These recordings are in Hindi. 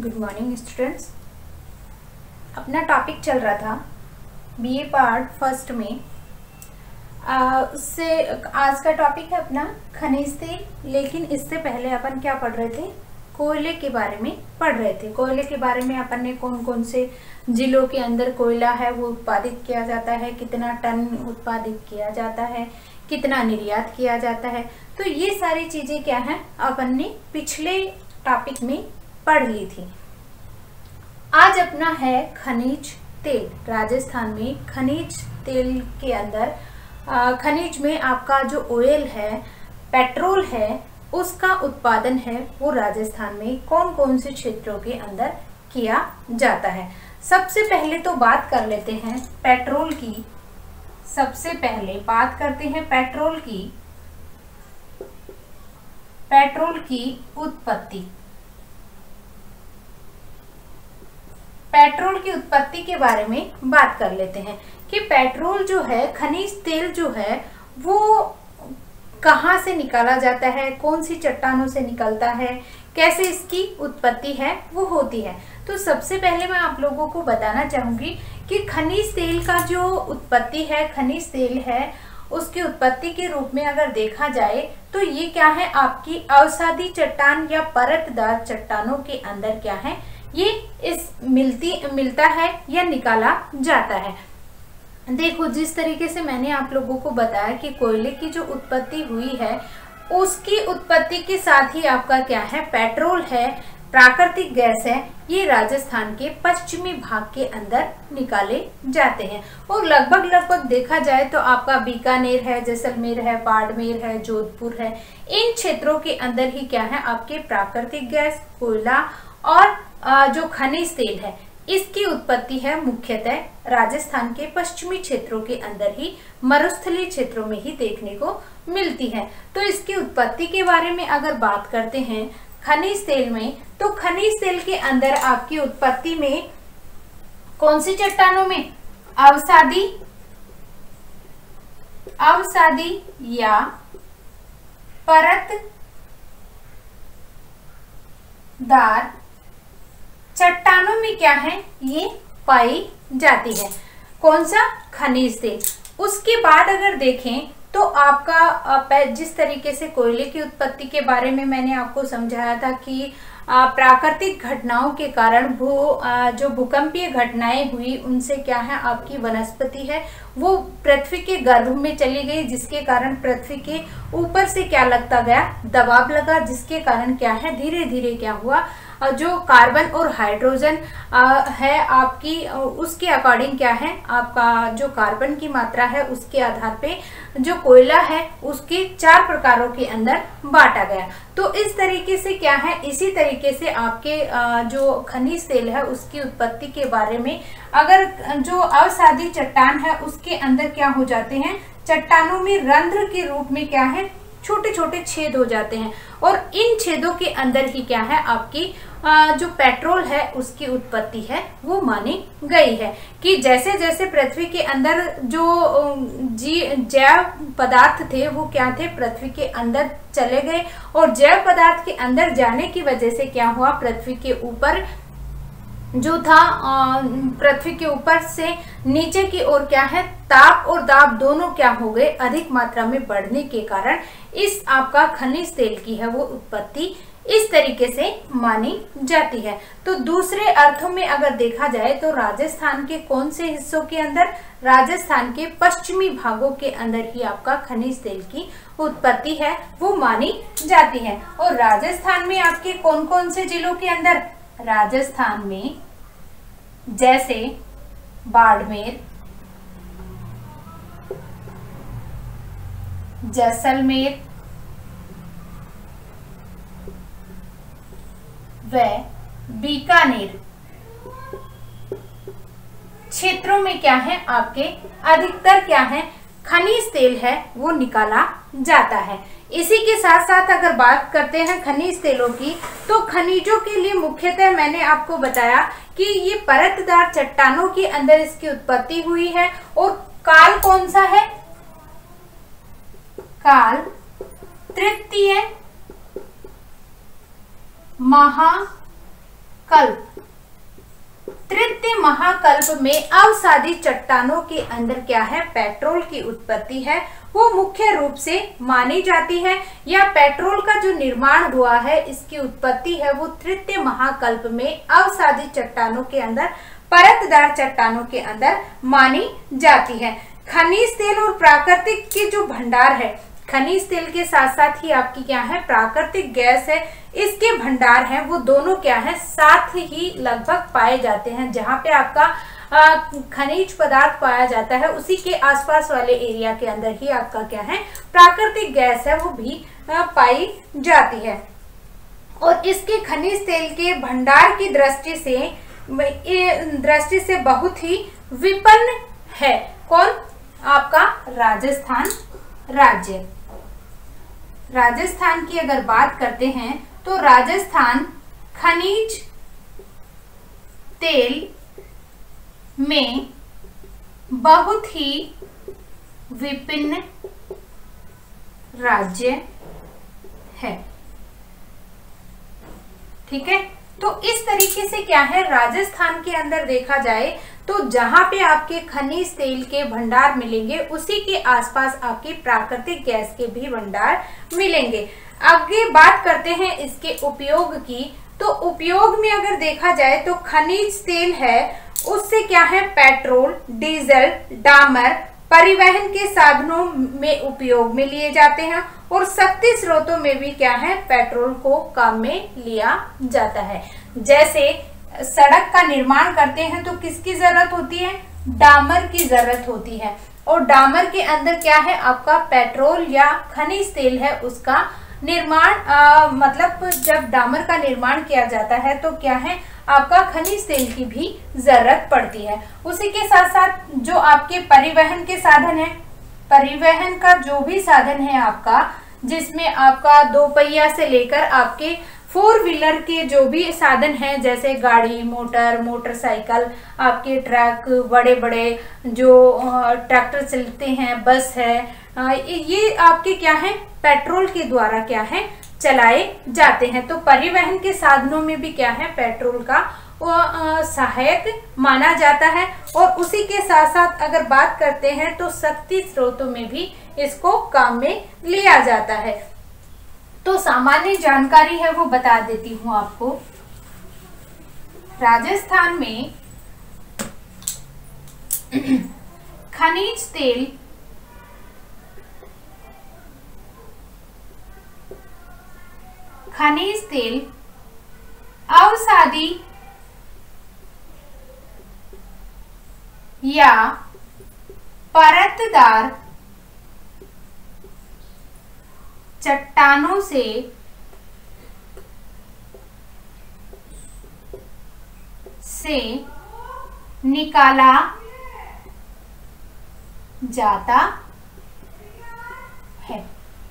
गुड मॉर्निंग स्टूडेंट्स अपना टॉपिक चल रहा था बीए पार्ट फ़र्स्ट में। आ, उससे आज का टॉपिक है अपना खनिज तेल लेकिन इससे पहले अपन क्या पढ़ रहे थे? कोयले के बारे में पढ़ रहे थे। कोयले के बारे में अपन ने कौन कौन से जिलों के अंदर कोयला है वो उत्पादित किया जाता है कितना टन उत्पादित किया जाता है कितना निर्यात किया जाता है। तो ये सारी चीज़ें क्या है? अपन ने पिछले टॉपिक में पढ़ ली थी। आज अपना है खनिज तेल। राजस्थान में खनिज तेल के अंदर खनिज में आपका जो ऑयल है पेट्रोल है, उसका उत्पादन है, वो राजस्थान में कौन कौन से क्षेत्रों के अंदर किया जाता है। सबसे पहले तो बात कर लेते हैं पेट्रोल की। सबसे पहले बात करते हैं पेट्रोल की। पेट्रोल की उत्पत्ति। पेट्रोल की उत्पत्ति के बारे में बात कर लेते हैं कि पेट्रोल जो है, खनिज तेल जो है, वो कहाँ से निकाला जाता है, कौन सी चट्टानों से निकलता है, कैसे इसकी उत्पत्ति है, वो होती है। तो सबसे पहले मैं आप लोगों को बताना चाहूँगी कि खनिज तेल का जो उत्पत्ति है, खनिज तेल है, उसकी उत्पत्ति के रूप में अगर देखा जाए तो ये क्या है? आपकी अवसादी चट्टान या परतदार चट्टानों के अंदर क्या है? ये इस मिलती, मिलता है या निकाला जाता है। देखो, जिस तरीके से मैंने आप लोगों को बताया कि कोयले की जो उत्पत्ति हुई है, उसकी उत्पत्ति के साथ ही आपका क्या है? पेट्रोल है, प्राकृतिक गैस है, ये राजस्थान के पश्चिमी भाग के अंदर निकाले जाते हैं। और लगभग लगभग देखा जाए तो आपका बीकानेर है, जैसलमेर है, बाड़मेर है, जोधपुर है, इन क्षेत्रों के अंदर ही क्या है? आपके प्राकृतिक गैस, कोयला और जो खनिज तेल है, इसकी उत्पत्ति है मुख्यतः राजस्थान के पश्चिमी क्षेत्रों के अंदर ही मरुस्थलीय क्षेत्रों में ही देखने को मिलती है। तो इसकी उत्पत्ति के बारे में अगर बात करते हैं, खनिज तेल में तो खनिज तेल के अंदर आपकी उत्पत्ति में कौन सी चट्टानों में? अवसादी अवसादी या परत दार चट्टानों में क्या है? ये पाई जाती है। कौन सा? खनिज तेल। उसके बाद अगर देखें तो आपका जिस तरीके से कोयले की उत्पत्ति के बारे में मैंने आपको समझाया था कि प्राकृतिक घटनाओं के कारण भू जो भूकंपीय घटनाएँ हुई, उनसे क्या है? आपकी वनस्पति है। वो पृथ्वी के गर्भ में चली गई, जिसके कारण पृथ्वी के ऊपर से क्या लगता गया? दबाव लगा, जिसके कारण क्या है? धीरे धीरे क्या हुआ? जो कार्बन और हाइड्रोजन है आपकी उसके अकॉर्डिंग क्या है? आपका जो कार्बन की मात्रा है, उसके आधार पे जो कोयला है, उसके चार प्रकारों के अंदर बांटा गया। तो इस तरीके से क्या है? इसी तरीके से आपके जो खनिज तेल है, उसकी उत्पत्ति के बारे में अगर जो अवसादी चट्टान है, उसके अंदर क्या हो जाते हैं? चट्टानों में रंध्र के रूप में क्या है? छोटे छोटे छेद हो जाते हैं। और इन छेदों के अंदर ही क्या है? आपकी जो पेट्रोल है, उसकी उत्पत्ति है, वो मानी गई है कि जैसे जैसे पृथ्वी के अंदर जो जी, जैव पदार्थ थे, वो क्या थे? पृथ्वी के अंदर चले गए और जैव पदार्थ के अंदर जाने की वजह से क्या हुआ? पृथ्वी के ऊपर जो था पृथ्वी के ऊपर से नीचे की ओर क्या है? ताप और दाब दोनों क्या हो गए? अधिक मात्रा में बढ़ने के कारण इस आपका खनिज तेल की है, वो उत्पत्ति इस तरीके से मानी जाती है। तो दूसरे अर्थों में अगर देखा जाए तो राजस्थान के कौन से हिस्सों के अंदर? राजस्थान के पश्चिमी भागों के अंदर ही आपका खनिज तेल की उत्पत्ति है, वो मानी जाती है। और राजस्थान में आपके कौन कौन से जिलों के अंदर? राजस्थान में जैसे बाड़मेर, जैसलमेर व बीकानेर। क्षेत्रों में क्या है आपके? अधिकतर क्या है? खनिज तेल है, वो निकाला जाता है। इसी के साथ साथ अगर बात करते हैं खनिज तेलों की तो खनिजों के लिए मुख्यतः मैंने आपको बताया कि ये परतदार चट्टानों के अंदर इसकी उत्पत्ति हुई है। और काल कौन सा है? काल तृतीय महा कल्प तृतीय महाकल्प में अवसादी चट्टानों के अंदर क्या है? पेट्रोल की उत्पत्ति है। वो मुख्य रूप से मानी जाती है या पेट्रोल का जो निर्माण हुआ है, इसकी उत्पत्ति है वो तृतीय महाकल्प में अवसादी चट्टानों के अंदर, परतदार चट्टानों के अंदर मानी जाती है। खनिज, तेल और प्राकृतिक के जो भंडार है खनिज तेल के साथ साथ ही आपकी क्या है? प्राकृतिक गैस है। इसके भंडार हैं। वो दोनों क्या है? साथ ही लगभग पाए जाते हैं। जहाँ पे आपका खनिज पदार्थ पाया जाता है, उसी के आसपास वाले एरिया के अंदर ही आपका क्या है? प्राकृतिक गैस है। वो भी पाई जाती है। और इसके खनिज तेल के भंडार की दृष्टि से दृष्टि से बहुत ही विपन्न है। कौन? आपका राजस्थान राज्य। राजस्थान की अगर बात करते हैं तो राजस्थान खनिज तेल में बहुत ही विभिन्न राज्य है। ठीक है? तो इस तरीके से क्या है? राजस्थान के अंदर देखा जाए तो जहाँ पे आपके खनिज तेल के भंडार मिलेंगे, उसी के आसपास आपके प्राकृतिक गैस के भी भंडार मिलेंगे। आगे बात करते हैं इसके उपयोग की। तो उपयोग में अगर देखा जाए तो खनिज तेल है, उससे क्या है? पेट्रोल, डीजल, डामर परिवहन के साधनों में उपयोग में लिए जाते हैं और शक्ति स्रोतों में भी क्या है? पेट्रोल को काम में लिया जाता है। जैसे सड़क का निर्माण करते हैं तो किसकी ज़रूरत होती है? डामर की ज़रूरत होती है। और डामर के अंदर क्या है? आपका पेट्रोल या खनिज तेल है, उसका निर्माण मतलब जब डामर का निर्माण किया जाता है तो क्या है? आपका खनिज तेल की भी ज़रूरत पड़ती है। उसी के साथ साथ जो आपके परिवहन के साधन है, परिवहन का जो भी साधन है आपका, जिसमें आपका दो पहिया से लेकर आपके फोर व्हीलर के जो भी साधन हैं, जैसे गाड़ी, मोटर, मोटरसाइकिल, आपके ट्रक बड़े बड़े जो ट्रैक्टर चलते हैं, बस है ये आपके क्या है? पेट्रोल के द्वारा क्या है? चलाए जाते हैं। तो परिवहन के साधनों में भी क्या है? पेट्रोल का सहायक माना जाता है। और उसी के साथ साथ अगर बात करते हैं तो शक्ति स्रोतों में भी इसको काम में लिया जाता है। तो सामान्य जानकारी है, वो बता देती हूँ आपको। राजस्थान में खनिज तेल खनिज तेल अवसादी या परतदार चट्टानों से से निकाला जाता है।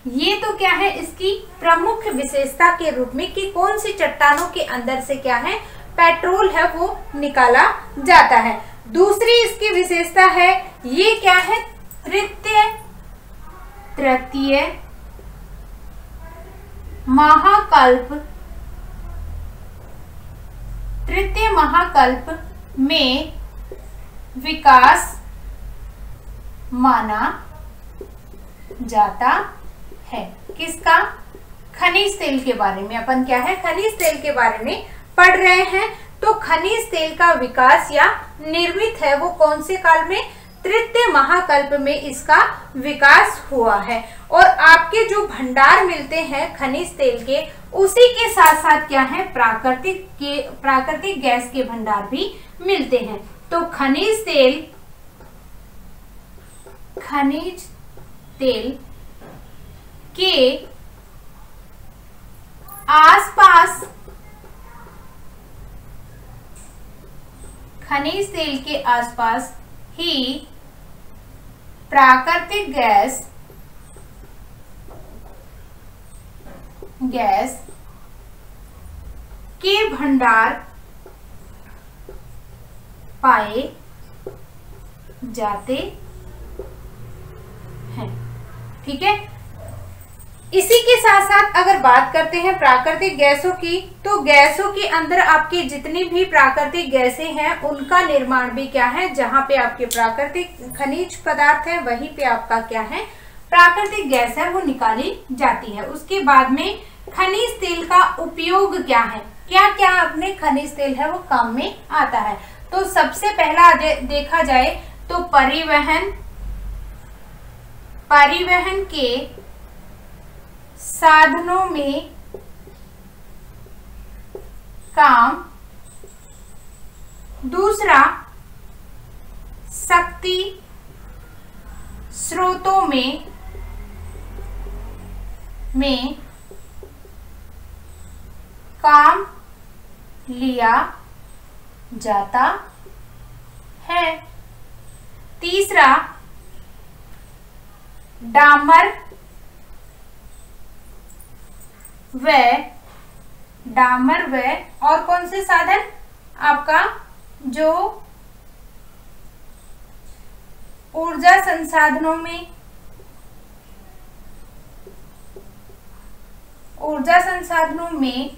ये तो क्या है? इसकी प्रमुख विशेषता के रूप में कि कौन सी चट्टानों के अंदर से क्या है? पेट्रोल है, वो निकाला जाता है। दूसरी इसकी विशेषता है, ये क्या है? तृतीय। तृतीय महाकल्प, तृतीय महाकल्प में विकास माना जाता है। किसका? खनिज तेल के बारे में। अपन क्या है? खनिज तेल के बारे में पढ़ रहे हैं। तो खनिज तेल का विकास या निर्मित है वो कौन से काल में? तृतीय महाकल्प में इसका विकास हुआ है। और आपके जो भंडार मिलते हैं खनिज तेल के, उसी के साथ साथ क्या है? प्राकृतिक के, प्राकृतिक गैस के भंडार भी मिलते हैं। तो खनिज तेल खनिज तेल के आसपास खनिज तेल के आसपास ही प्राकृतिक गैस गैस के भंडार पाए जाते हैं। ठीक है? इसी के साथ साथ अगर बात करते हैं प्राकृतिक गैसों की तो गैसों के अंदर आपकी जितनी भी प्राकृतिक गैसें हैं, उनका निर्माण भी क्या है? जहाँ पे आपके प्राकृतिक खनिज पदार्थ है, वहीं पे आपका क्या है? प्राकृतिक गैस है, वो निकाली जाती है। उसके बाद में खनिज तेल का उपयोग क्या है? क्या क्या अपने खनिज तेल है, वो काम में आता है? तो सबसे पहला देखा जाए तो परिवहन परिवहन के साधनों में काम। दूसरा शक्ति स्रोतों में में काम लिया जाता है। तीसरा डामर व, डामर व, और कौन से साधन? आपका जो ऊर्जा संसाधनों में, ऊर्जा संसाधनों में,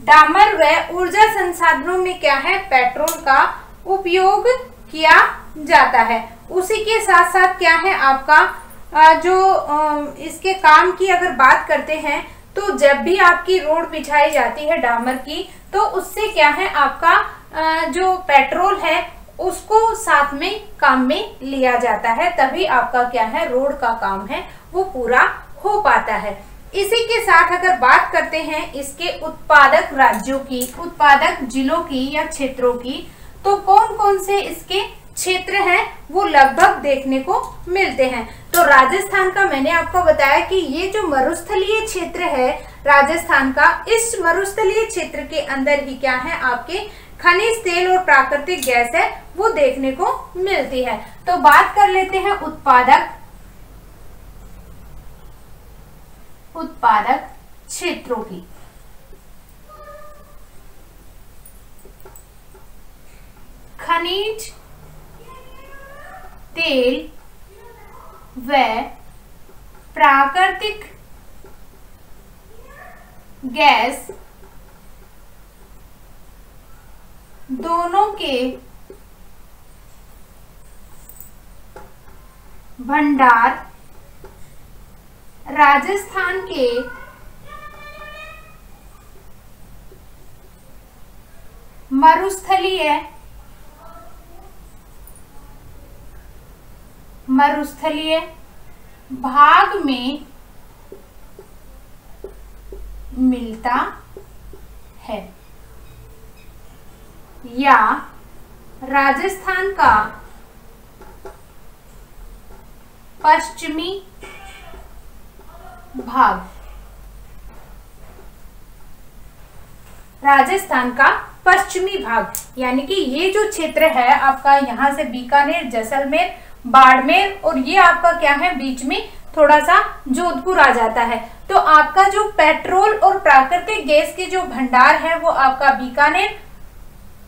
डामर व ऊर्जा संसाधनों में क्या है? पेट्रोल का उपयोग किया जाता है। उसी के साथ साथ क्या है आपका? जो इसके काम की अगर बात करते हैं तो जब भी आपकी रोड बिछाई जाती है डामर की तो उससे क्या है आपका जो पेट्रोल है, उसको साथ में काम में लिया जाता है, तभी आपका क्या है, रोड का काम है, वो पूरा हो पाता है। इसी के साथ अगर बात करते हैं इसके उत्पादक राज्यों की, उत्पादक जिलों की या क्षेत्रों की तो कौन कौन से इसके क्षेत्र हैं, वो लगभग देखने को मिलते हैं। तो राजस्थान का मैंने आपको बताया कि ये जो मरुस्थलीय क्षेत्र है, राजस्थान का, इस मरुस्थलीय क्षेत्र के अंदर ही क्या है, आपके खनिज तेल और प्राकृतिक गैस है, वो देखने को मिलती है। तो बात कर लेते हैं उत्पादक उत्पादक क्षेत्रों की। खनिज तेल व प्राकृतिक गैस दोनों के भंडार राजस्थान के मरुस्थलीय मरुस्थलीय भाग में मिलता है। या राजस्थान का पश्चिमी भाग। राजस्थान का पश्चिमी भाग, यानी कि ये जो क्षेत्र है आपका यहाँ से बीकानेर, जैसलमेर बाड़मेर और ये आपका क्या है, बीच में थोड़ा सा जोधपुर आ जाता है। तो आपका जो पेट्रोल और प्राकृतिक गैस के जो भंडार है, वो आपका बीकानेर,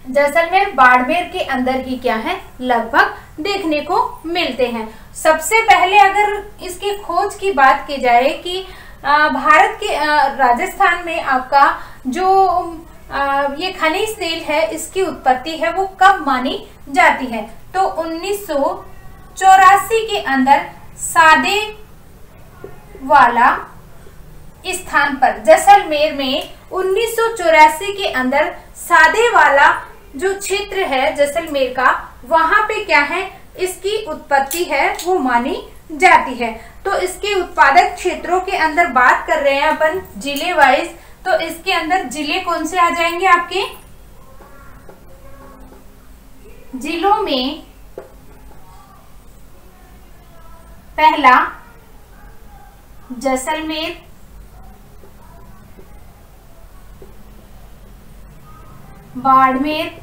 जैसलमेर, बाड़मेर के अंदर ही क्या है, लगभग देखने को मिलते हैं। सबसे पहले अगर इसकी खोज की बात की जाए कि भारत के राजस्थान में आपका जो ये खनिज तेल है, इसकी उत्पत्ति है, वो कब मानी जाती है? तो उन्नीस सौ के अंदर सादे वाला स्थान पर, जैसलमेर में उन्नीस सौ चौरासी के अंदर सादे वाला जो क्षेत्र है जैसलमेर का, वहाँ पे क्या है? इसकी उत्पत्ति है, वो मानी जाती है। तो इसके उत्पादक क्षेत्रों के अंदर बात कर रहे हैं अपन ज़िले वाइज। तो इसके अंदर ज़िले कौन से आ जाएँगे आपके? जिलों में पहला, जैसलमेर। बाड़मेर।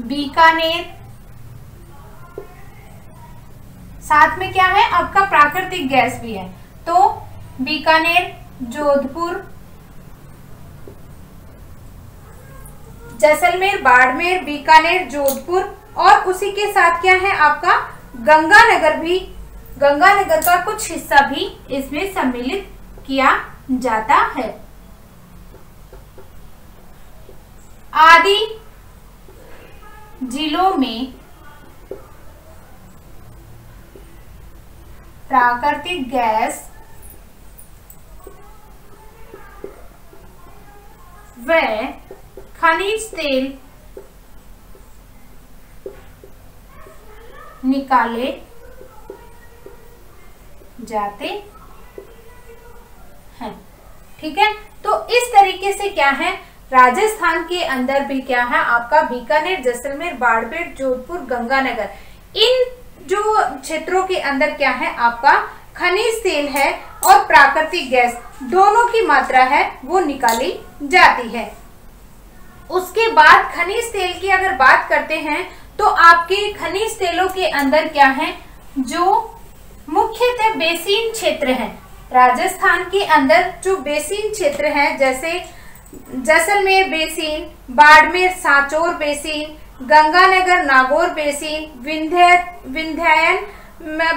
बीकानेर। साथ में क्या है? आपका प्राकृतिक गैस भी है। तो बीकानेर, जोधपुर, जैसलमेर, बाड़मेर, बीकानेर, जोधपुर और उसी के साथ क्या है आपका? गंगानगर भी, गंगानगर का कुछ हिस्सा भी इसमें सम्मिलित किया जाता है। आदि जिलों में प्राकृतिक गैस व खनिज तेल निकाले जाते हैं। ठीक है? तो इस तरीके से क्या है? राजस्थान के अंदर भी क्या है? आपका बीकानेर, जैसलमेर, बाड़मेर, जोधपुर, गंगानगर। इन जो क्षेत्रों के अंदर क्या है? आपका खनिज तेल है और प्राकृतिक गैस, दोनों की मात्रा है, वो निकाली जाती है। उसके बाद खनिज तेल की अगर बात करते हैं तो आपके खनिज तेलों के अंदर क्या है? जो मुख्यतः बेसिन क्षेत्र है। राजस्थान के अंदर जो बेसिन क्षेत्र है, जैसे Jaisalmer basin, Barmer Sanchore basin, Ganganagar Nagaur basin, Vindhya Vindhyan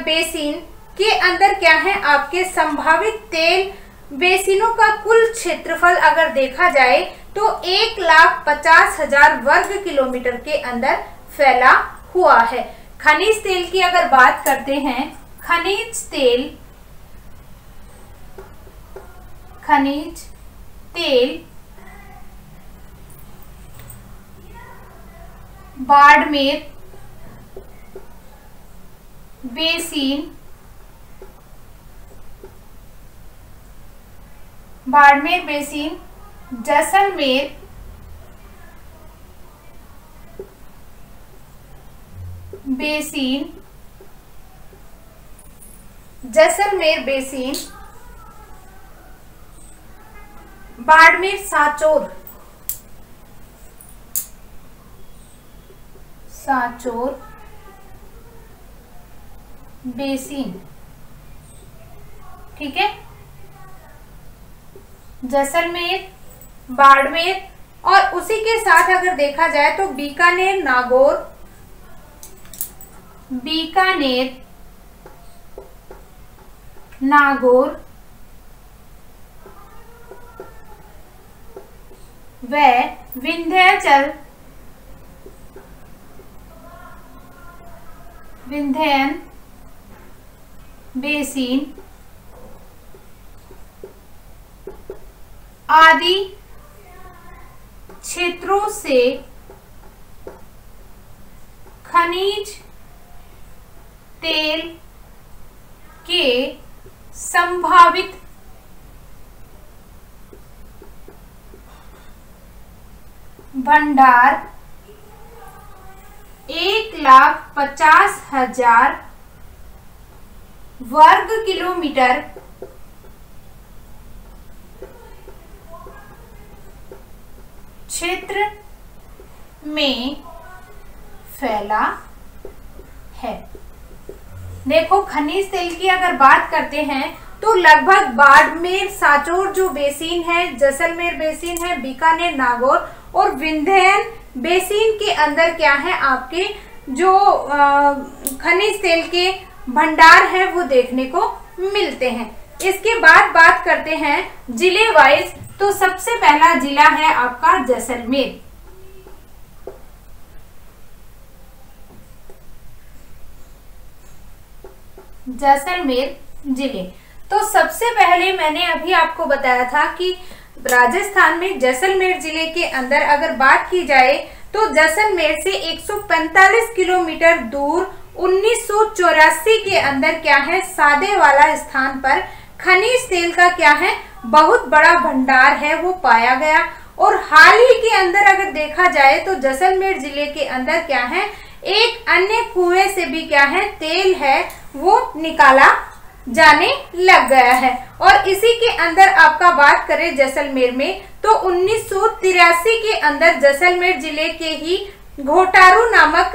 basin के अंदर क्या है? आपके संभावित तेल बेसिनों का कुल क्षेत्रफल अगर देखा जाए तो एक लाख पचास हज़ार वर्ग किलोमीटर के अंदर फैला हुआ है। खनिज तेल की अगर बात करते हैं, खनिज तेल खनिज तेल Barmer basin Barmer basin, Jaisalmer basin, Jaisalmer basin, Barmer Sanchore Sanchore basin, ठीक है? जैसलमेर, बाड़मेर, और उसी के साथ अगर देखा जाए तो बीकानेर, नागौर बीकानेर नागौर व विंध्याचल विंध्यन बेसिन आदि क्षेत्रों से खनिज तेल के संभावित भंडार एक लाख पचास हज़ार वर्ग किलोमीटर क्षेत्र में फैला है। देखो, खनिज तेल की अगर बात करते हैं तो लगभग बाड़मेर, साचोर जो बेसिन है, जैसलमेर बेसिन है, बीकानेर, नागौर और विंध्यन बेसिन के अंदर क्या है आपके, जो खनिज तेल के भंडार है, वो देखने को मिलते हैं। इसके बाद बात करते हैं ज़िले वाइज। तो सबसे पहला जिला है आपका जैसलमेर। जैसलमेर ज़िले। तो सबसे पहले मैंने अभी आपको बताया था कि राजस्थान में जैसलमेर ज़िले के अंदर अगर बात की जाए तो जैसलमेर से 145 किलोमीटर दूर उन्नीस सौ चौरासी के अंदर क्या है? सादे वाला स्थान पर खनिज तेल का क्या है? बहुत बड़ा भंडार है, वो पाया गया। और हाल ही के अंदर अगर देखा जाए तो जैसलमेर ज़िले के अंदर क्या है? एक अन्य कुएँ से भी क्या है? तेल है। वो निकाला जाने लग गया है। और इसी के अंदर आपका बात करें जैसलमेर में तो उन्नीस सौ तिरासी के अंदर जैसलमेर ज़िले के ही घोटारू नामक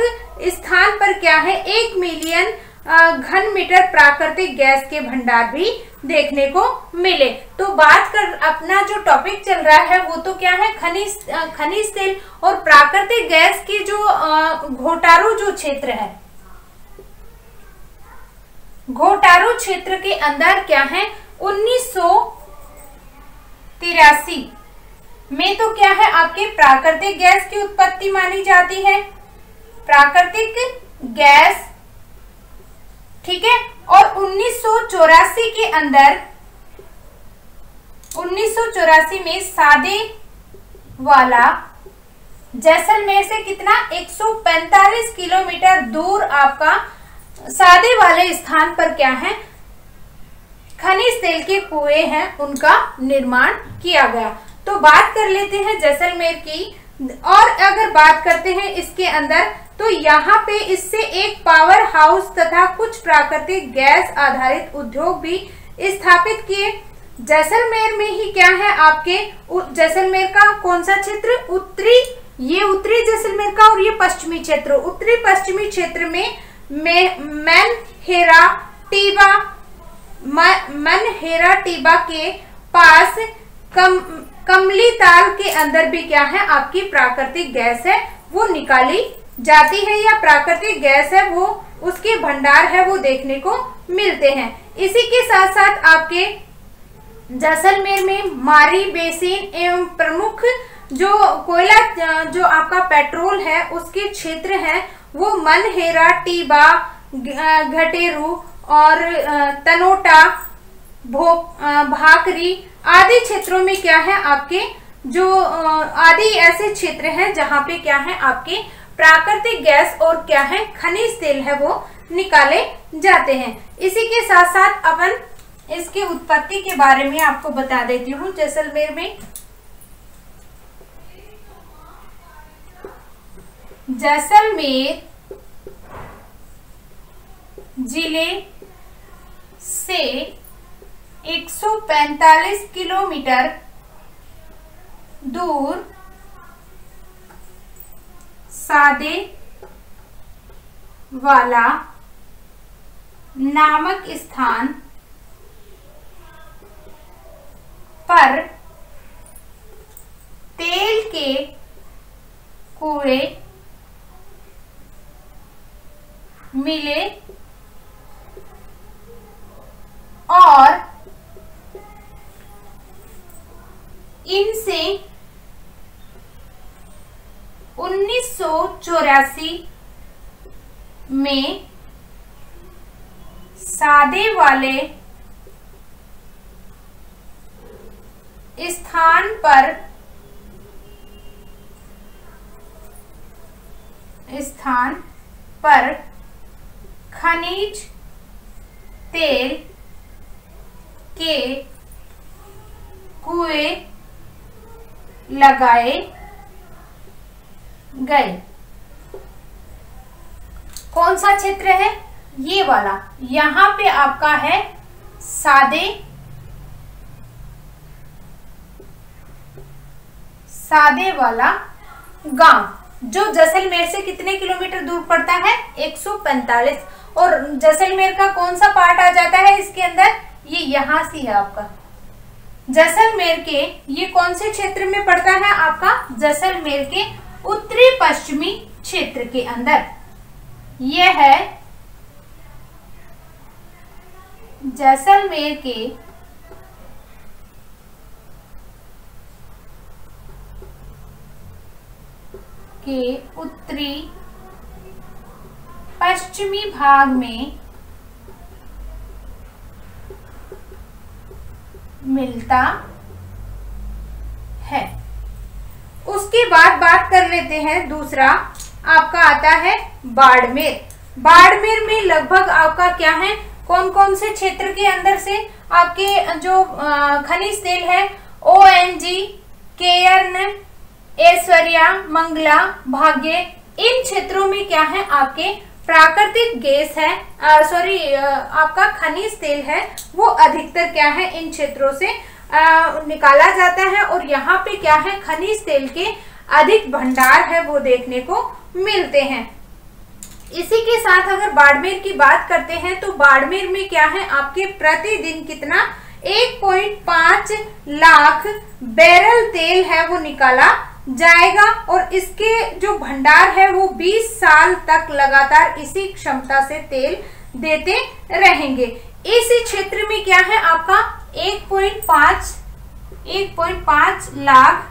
स्थान पर क्या है? एक मिलियन घन मीटर प्राकृतिक गैस के भंडार भी देखने को मिले। तो बात कर, अपना जो टॉपिक चल रहा है, वो तो क्या है? खनिज खनिज तेल और प्राकृतिक गैस की जो घोटारू जो क्षेत्र है घोटारू क्षेत्र के अंदर क्या है? उन्नीस तिरासी। में तो क्या है? आपके प्राकृतिक गैस की उत्पत्ति मानी जाती है। प्राकृतिक गैस, ठीक है? और उन्नीस सौ चौरासी के अंदर, उन्नीस सौ चौरासी में सादे वाला जैसलमेर से कितना? 145 किलोमीटर दूर आपका सादे वाले स्थान पर क्या है? खनिज तेल के कुएँ हैं, उनका निर्माण किया गया। तो बात कर लेते हैं जैसलमेर की। और अगर बात करते हैं इसके अंदर तो यहाँ पे इससे एक पावर हाउस तथा कुछ प्राकृतिक गैस आधारित उद्योग भी स्थापित किए। जैसलमेर में ही क्या है आपके? जैसलमेर का कौन सा क्षेत्र? उत्तरी। ये उत्तरी जैसलमेर का और ये पश्चिमी क्षेत्र। उत्तरी पश्चिमी क्षेत्र में मैन हेरा टीबा मन हेरा टीबा के पास कम, कमली ताल के अंदर भी क्या है? आपकी प्राकृतिक गैस है, वो निकाली जाती है या प्राकृतिक गैस है, वो उसके भंडार है, वो देखने को मिलते हैं। इसी के साथ साथ आपके जैसलमेर में मारी बेसिन एवं प्रमुख जो कोयला, जो आपका पेट्रोल है, उसके क्षेत्र है वो मनहेरा टीबा घटेरू और तनोटा भाकरी आदि क्षेत्रों में क्या है आपके? जो आदि ऐसे क्षेत्र हैं जहाँ पे क्या है आपके? प्राकृतिक गैस और क्या है? खनिज तेल है वो निकाले जाते हैं। इसी के साथ साथ अपन इसकी उत्पत्ति के बारे में आपको बता देती हूँ। जैसलमेर में जैसलमेर ज़िले से 145 किलोमीटर दूर सादे वाला नामक स्थान पर तेल के कुएँ मिले और इनसे उन्नीस में सादे वाले स्थान पर स्थान पर खनिज, तेल, के कुएँ लगाए गए। कौन सा क्षेत्र है? ये वाला। यहाँ पे आपका है सादे सादे वाला गाँव। जो जैसलमेर से कितने किलोमीटर दूर पड़ता है? 145 और जैसलमेर का कौन सा पार्ट आ जाता है इसके अंदर? ये यहाँ से है आपका। जैसलमेर के ये कौन से क्षेत्र में पड़ता है आपका? जैसलमेर के उत्तरी पश्चिमी क्षेत्र के अंदर। यह है जैसलमेर के के उत्तरी पश्चिमी भाग में मिलता है। उसके बाद बात कर लेते हैं दूसरा। आपका आता है बाड़मेर। बाड़मेर में लगभग आपका क्या है? कौन कौन से क्षेत्र के अंदर से आपके जो खनिज तेल है? O N G Cairn Aishwariya Mangala Bhagya इन क्षेत्रों में क्या है आपके प्राकृतिक गैस है? सॉरी आपका खनिज तेल है वो अधिकतर क्या है इन क्षेत्रों से आ, निकाला जाता है और यहाँ पे क्या है खनिज तेल के अधिक भंडार है वो देखने को मिलते हैं। इसी के साथ अगर बाड़मेर की बात करते हैं तो बाड़मेर में क्या है आपके प्रतिदिन कितना? 1.5 लाख बैरल तेल है वो निकाला जाएगा और इसके जो भंडार है वो 20 साल तक लगातार इसी क्षमता से तेल देते रहेंगे। इस क्षेत्र में क्या है आपका? 1.5 1.5 लाख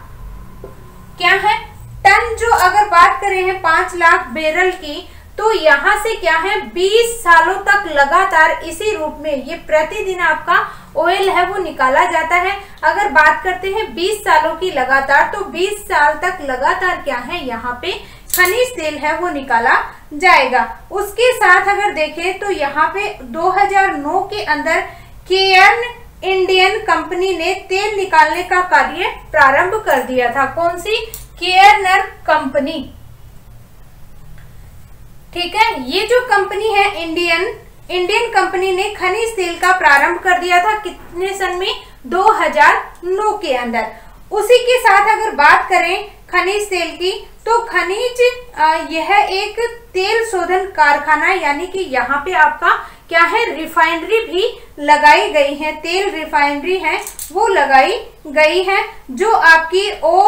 क्या है? टन जो अगर बात करें हैं पाँच लाख बैरल की तो यहाँ से क्या है? 20 सालों तक लगातार इसी रूप में ये प्रतिदिन आपका ऑयल है, वो निकाला जाता है। अगर बात करते हैं 20 सालों की लगातार तो 20 साल तक लगातार क्या है? यहाँ पे खनिज तेल है, वो निकाला जाएगा। उसके साथ अगर देखें तो यहाँ पे 2009 के अंदर केयर्न इंडियन कंपनी ने तेल निकालने का कार्य प्रारंभ कर दिया था। कौन सी? केयरनर कंपनी ठीक है? ये जो कंपनी है इंडियन इंडियन कंपनी ने खनिज तेल का प्रारंभ कर दिया था कितने सन में? 2009 के अंदर। उसी के साथ अगर बात करें खनिज तेल की तो खनिज यह एक तेल शोधन कारखाना यानी कि यहाँ पे आपका क्या है, रिफाइनरी भी लगाई गई है, तेल रिफाइनरी है, वो लगाई गई है, जो आपकी ओ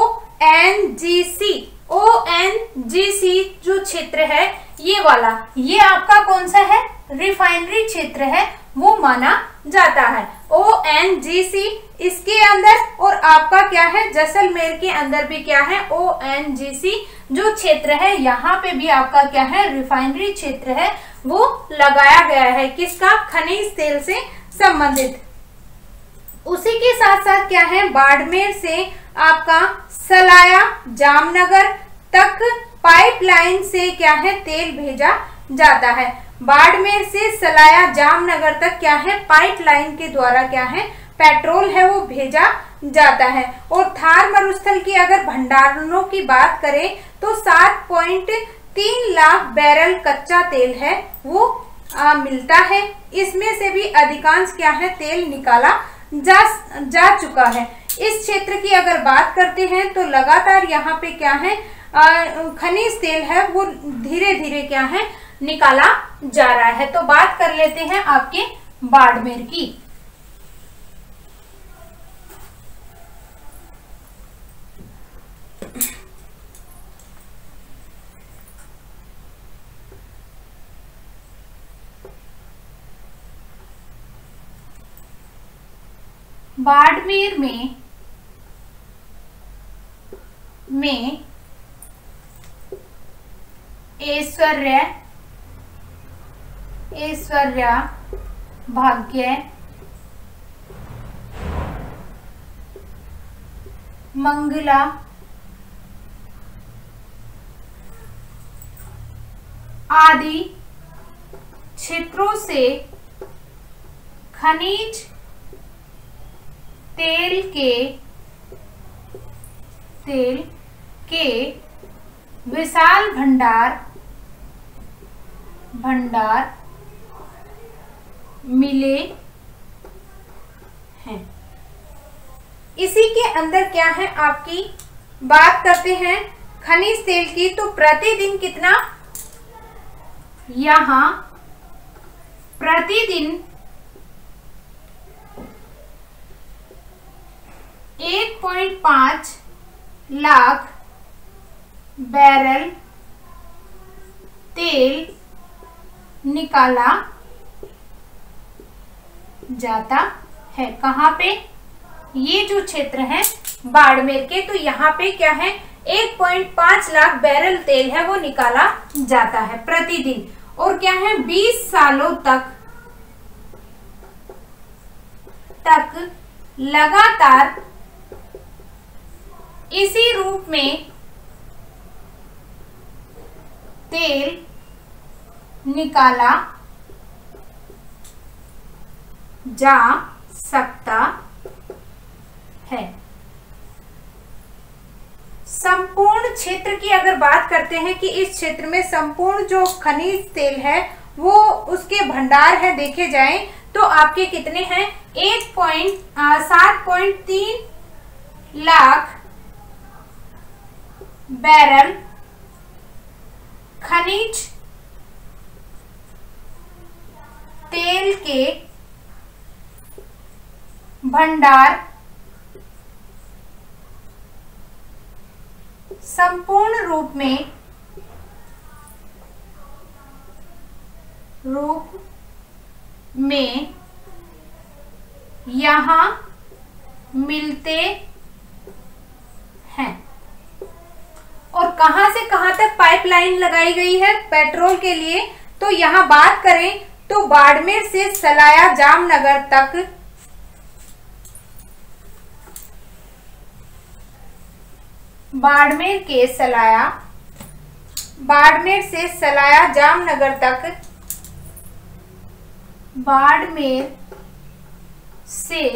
एन जी सी ओ एन जी सी जो क्षेत्र है, ये वाला, ये आपका कौन सा है? रिफाइनरी क्षेत्र है, वो माना जाता है। ओ एन जी सी इसके अंदर, और आपका क्या है? जैसलमेर के अंदर भी क्या है? ओ एन जी सी जो क्षेत्र है, यहाँ पे भी आपका क्या है? रिफाइनरी क्षेत्र है, वो लगाया गया है। किसका? खनिज तेल से संबंधित। उसी के साथ साथ क्या है? बाड़मेर से आपका सलाया जामनगर तक पाइपलाइन से क्या है तेल भेजा जाता है? बाड़मेर से सलाया जामनगर तक क्या है पाइपलाइन के द्वारा क्या है पेट्रोल है वो भेजा जाता है। और थार मरुस्थल की अगर भंडारणों की बात करें तो सात पॉइंट तीन लाख बैरल कच्चा तेल है वो आ, मिलता है। इसमें से भी अधिकांश क्या है तेल निकाला जा जा चुका है। इस क्षेत्र की अगर बात करते हैं तो लगातार यहाँ पे क्या है खनिज तेल है, वो धीरे धीरे क्या है, निकाला जा रहा है। तो बात कर लेते हैं आपके बाड़मेर की। बाड़मेर में में ऐश्वर्य ऐश्वर्य भाग्य मंगला आदि क्षेत्रों से खनिज तेल के तेल के विशाल भंडार भंडार मिले हैं। इसी के अंदर क्या है आपकी बात करते हैं खनिज तेल की तो प्रतिदिन कितना? यहाँ प्रतिदिन एक पॉइंट पाँच लाख, बैरल, तेल निकाला जाता है। कहाँ पे? ये जो क्षेत्र है, बाड़मेर के तो यहाँ पे क्या है? 1.5 लाख बैरल तेल है, वो निकाला जाता है प्रतिदिन। और क्या है? 20 सालों तक तक लगातार इसी रूप में तेल निकाला जा सकता है। संपूर्ण क्षेत्र की अगर बात करते हैं कि इस क्षेत्र में संपूर्ण जो खनिज तेल है, वो उसके भंडार है, देखे जाए तो आपके कितने हैं? एक पॉइंट सात पॉइंट तीन लाख बैरल खनिज तेल के भंडार संपूर्ण रूप में रूप में यहाँ मिलते हैं। कहाँ से कहाँ तक पाइपलाइन लगाई गई है पेट्रोल के लिए? तो यहाँ बात करें तो बाड़मेर से सलाया जामनगर तक। बाड़मेर के सलाया, बाड़मेर से सलाया जामनगर तक। बाड़मेर से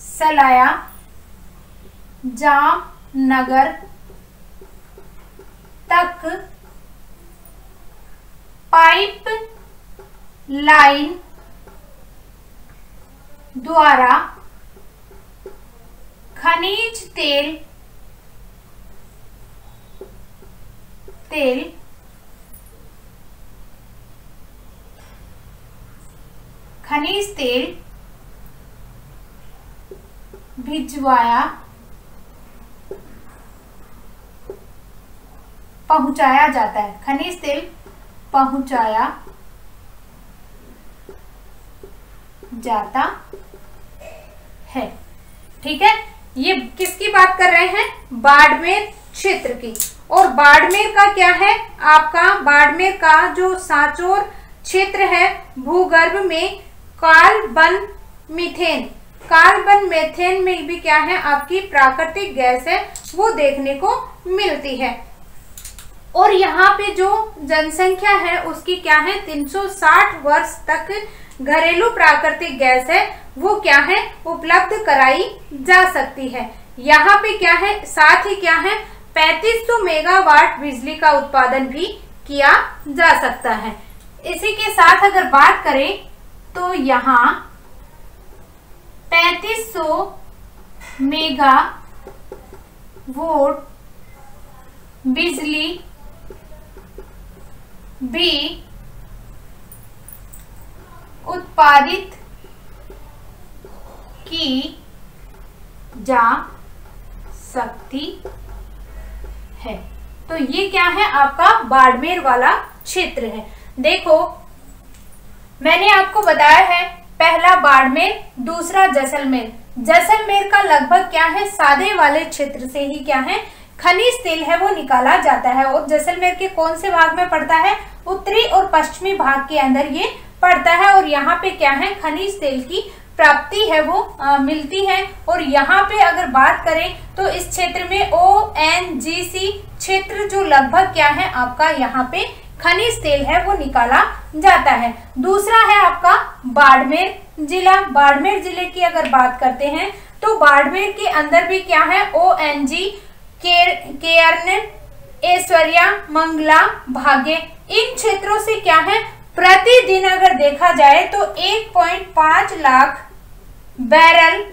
सलाया जामनगर तक पाइप लाइन द्वारा खनिज तेल तेल खनिज तेल भिजवाया पहुँचाया जाता है। खनिज तेल पहुँचाया जाता है। ठीक है? ये किसकी बात कर रहे हैं? बाड़मेर क्षेत्र की। और बाड़मेर का क्या है? आपका बाड़मेर का जो सांचोर क्षेत्र है, भूगर्भ में कार्बन मीथेन। कार्बन मेथेन में भी क्या है? आपकी प्राकृतिक गैस है, वो देखने को मिलती है। और यहाँ पे जो जनसंख्या है, उसकी क्या है? 360 वर्ष तक घरेलू प्राकृतिक गैस है, वो क्या है? उपलब्ध कराई जा सकती है। यहाँ पे क्या है? साथ ही क्या है? 3500 मेगावाट बिजली का उत्पादन भी किया जा सकता है। इसी के साथ अगर बात करें तो यहाँ 3500 मेगा वोट बिजली भी उत्पादित की जा सकती है। तो ये क्या है? आपका बाड़मेर वाला क्षेत्र है। देखो, मैंने आपको बताया है, पहला बाड़मेर, दूसरा जैसलमेर। जैसलमेर का लगभग क्या है? सादे वाले क्षेत्र से ही क्या है? खनिज तेल है वो निकाला जाता है और जैसलमेर के कौन से भाग में पड़ता है? उत्तरी और पश्चिमी भाग के अंदर ये पड़ता है और यहाँ पे क्या है? खनिज तेल की प्राप्ति है वो आ, मिलती है। और यहाँ पे अगर बात करें तो इस क्षेत्र में ओ एन जी सी क्षेत्र जो लगभग क्या है आपका यहाँ पे खनिज तेल है वो निकाला जाता है। दूसरा है आपका बाड़मेर जिला। बाड़मेर ज़िले की अगर बात करते हैं तो बाड़मेर के अंदर भी क्या है? O N G Cairn Aishwariya, Mangala, Bhagya, इन क्षेत्रों से क्या है? प्रतिदिन अगर देखा जाए तो 1.5 लाख बैरल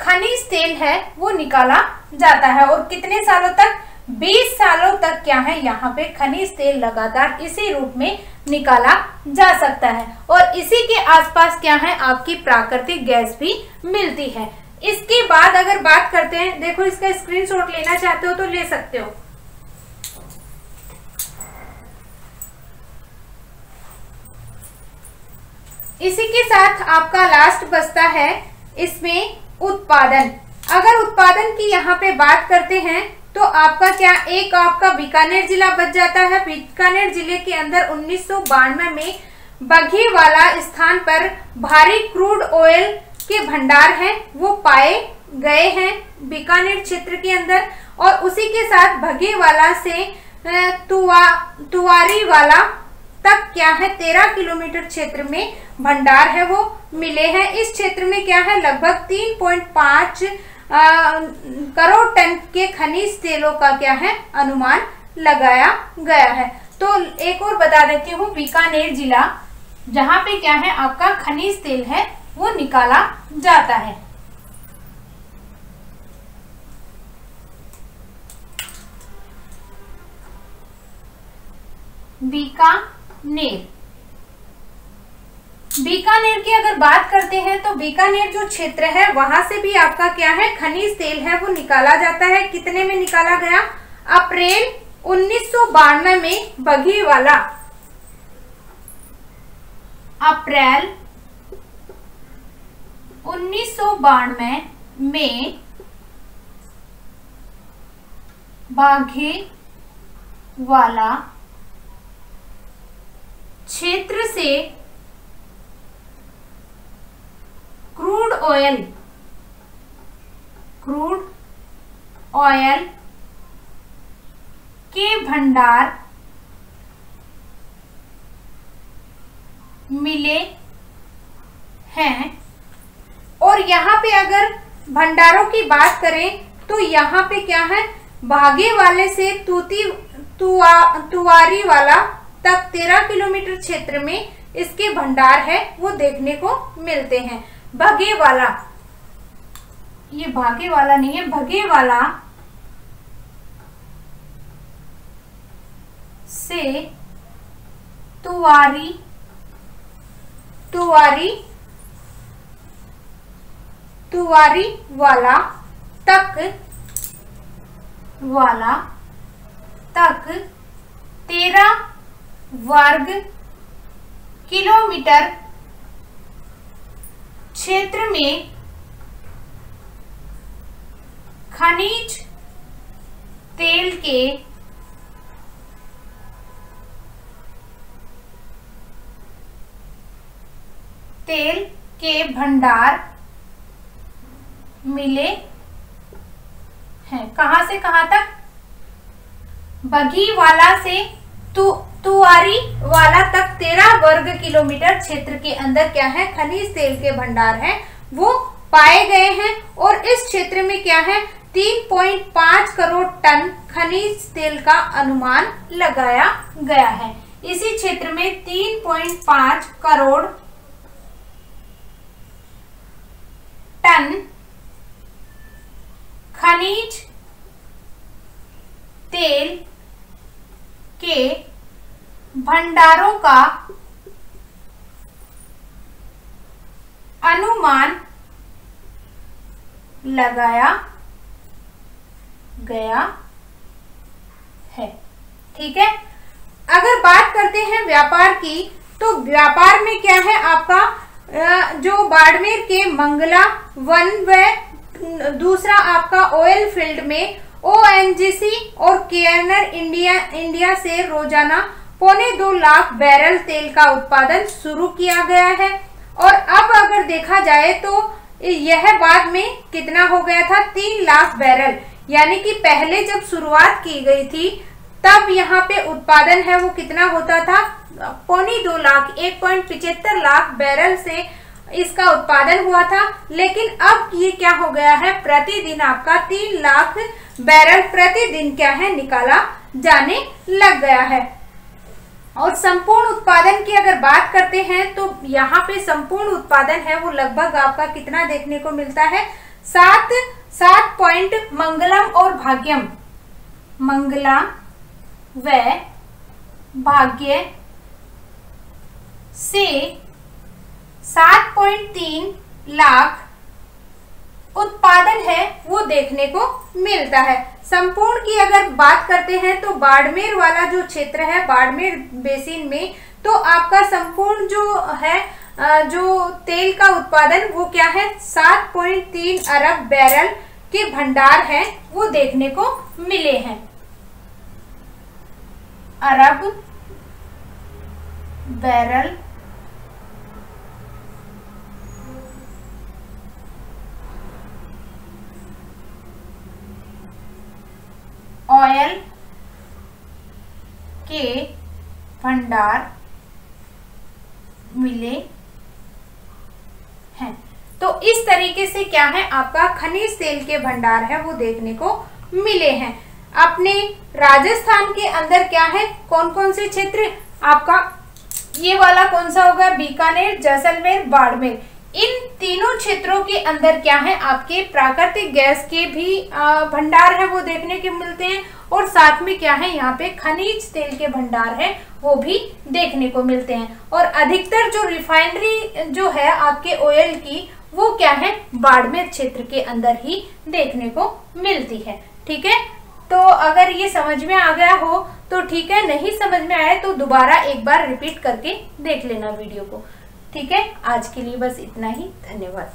खनिज तेल है, वो निकाला जाता है। और कितने सालों तक? 20 सालों तक क्या है? यहाँ पे खनिज तेल लगातार इसी रूप में निकाला जा सकता है। और इसी के आसपास क्या है? आपकी प्राकृतिक गैस भी मिलती है। इसके बाद अगर बात करते हैं, देखो इसका स्क्रीनशॉट लेना चाहते हो तो ले सकते हो। इसी के साथ आपका लास्ट बचता है इसमें उत्पादन। अगर उत्पादन की यहाँ पे बात करते हैं तो आपका क्या एक आपका बीकानेर जिला बच जाता है। बीकानेर ज़िले के अंदर उन्नीस सौ बानवे में बघी वाला स्थान पर भारी क्रूड ऑयल के भंडार हैं, वो पाए गए हैं बीकानेर क्षेत्र के अंदर और उसी के साथ भगे वाला से तुआ तुआरी वाला तक क्या है, तेरह किलोमीटर क्षेत्र में भंडार है वो मिले हैं। इस क्षेत्र में क्या है, लगभग तीन पॉइंट पाँच करोड़ टन के खनिज तेलों का क्या है, अनुमान लगाया गया है। तो एक और बता देती हूँ, बीकानेर जिला, जहाँ पे क्या है, आपका खनिज तेल है वो निकाला जाता है। बीकानेर। बीकानेर की अगर बात करते हैं तो बीकानेर जो क्षेत्र है, वहाँ से भी आपका क्या है? खनिज तेल है, वो निकाला जाता है। कितने में निकाला गया? अप्रैल उन्नीस सौ बानवे में बघी वाला अप्रैल उन्नीस सौ बानवे में बाघे वाला क्षेत्र से क्रूड ऑयल क्रूड ऑयल के भंडार मिले हैं। और यहाँ पे अगर भंडारों की बात करें तो यहाँ पे क्या है? भागे वाले से तूती तुआ, वाला तक तेरह किलोमीटर क्षेत्र में इसके भंडार है वो देखने को मिलते हैं। भगे वाला ये भागे वाला नहीं है भगे वाला से तुआरी तुआरी तुआरी वाला, तक वाला, तक तेरह वर्ग किलोमीटर क्षेत्र में खनिज तेल के तेल के भंडार मिले हैं। कहा से, कहा तक? बघी वाला से तु तुआरी वाला तक तेरह वर्ग किलोमीटर क्षेत्र के अंदर क्या है? खनिज तेल के भंडार है। वो पाए गए हैं और इस क्षेत्र में क्या है? 3.5 करोड़ टन खनिज तेल का अनुमान लगाया गया है। इसी क्षेत्र में 3.5 करोड़ टन खनिज, तेल के भंडारों का अनुमान लगाया गया है। ठीक है? अगर बात करते हैं व्यापार की तो व्यापार में क्या है आपका? जो बाड़मेर के मंगला वन व दूसरा आपका ऑयल फ़ील्ड में ओएनजीसी और केयरनर इंडिया इंडिया से रोज़ाना पौने दो लाख बैरल तेल का उत्पादन शुरू किया गया है। और अब अगर देखा जाए तो यह बाद में कितना हो गया था? तीन लाख बैरल यानी कि पहले जब शुरुआत की गई थी, तब यहाँ पे उत्पादन है वो कितना होता था? पौनी दो लाख, एक पॉइंट पिछहत्तर लाख बैरल से इसका उत्पादन हुआ था, लेकिन अब ये क्या हो गया है? प्रतिदिन आपका तीन लाख बैरल प्रतिदिन क्या है? निकाला जाने लग गया है। और संपूर्ण उत्पादन की अगर बात करते हैं तो यहाँ पे संपूर्ण उत्पादन है, वो लगभग आपका कितना देखने को मिलता है? सात सात पॉइंट मंगलम और भाग्यम। मंगला व भाग्य से सात पॉइंट तीन लाख उत्पादन है, वो देखने को मिलता है। संपूर्ण की अगर बात करते हैं तो बाड़मेर वाला जो क्षेत्र है, बाड़मेर बेसिन में तो आपका संपूर्ण जो है जो तेल का उत्पादन, वो क्या है? 7.3 अरब बैरल के भंडार है, वो देखने को मिले हैं। अरब बैरल ऑयल के भंडार, मिले हैं। तो इस तरीके से क्या है, आपका खनिज तेल के भंडार है, वो देखने को मिले हैं। अपने राजस्थान के अंदर क्या है कौन कौन से क्षेत्र? आपका ये वाला कौन सा होगा, बीकानेर, जैसलमेर, बाड़मेर। इन तीनों क्षेत्रों के अंदर क्या है? आपके प्राकृतिक गैस के भी भंडार है, वो देखने के मिलते हैं। और साथ में क्या है? यहाँ पे खनिज तेल के भंडार है, वो भी देखने को मिलते हैं। और अधिकतर जो रिफाइनरी, जो है आपके ऑयल की, वो क्या है? बाड़मेर क्षेत्र के अंदर ही देखने को मिलती है। ठीक है? तो अगर ये समझ में आ गया हो तो ठीक है। नहीं समझ में आए तो दोबारा एक बार रिपीट करके देख लेना वीडियो को। ठीक है? आज के लिए बस इतना ही। धन्यवाद।